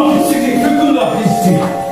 끈다, 비치기, 끈다, 비치기.